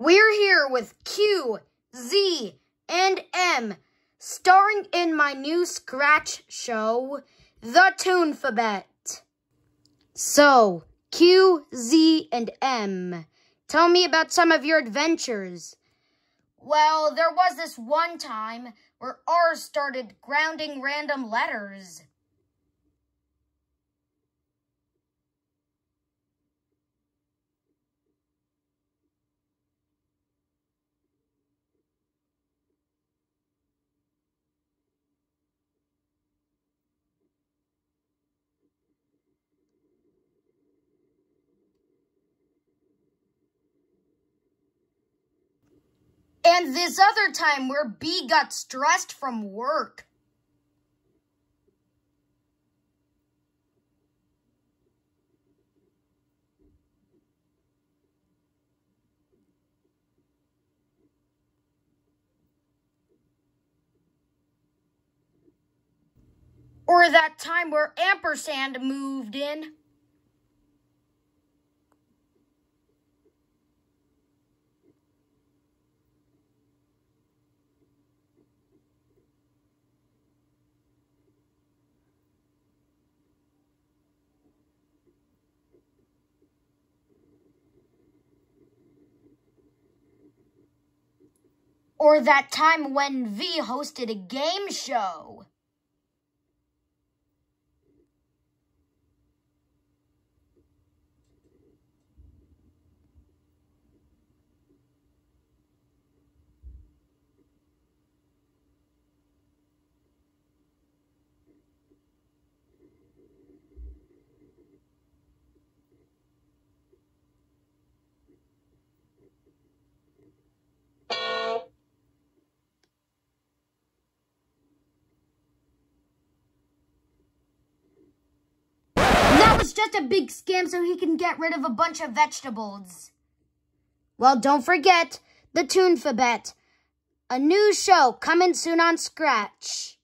We're here with Q, Z, and M, starring in my new Scratch show, The Toonphabet. So, Q, Z, and M, tell me about some of your adventures. Well, there was this one time where R started grounding random letters. And this other time where B got stressed from work. Or that time where Ampersand moved in. Or that time when V hosted a game show. Was just a big scam so he can get rid of a bunch of vegetables. Well, don't forget the Toonphabet, a new show coming soon on Scratch.